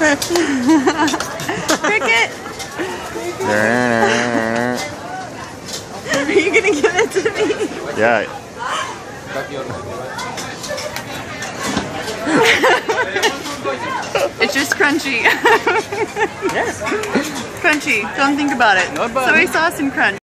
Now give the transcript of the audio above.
Cricket, are you gonna give it to me? yeah. It's just crunchy. Yes. crunchy. Don't think about it. Soy sauce and crunch.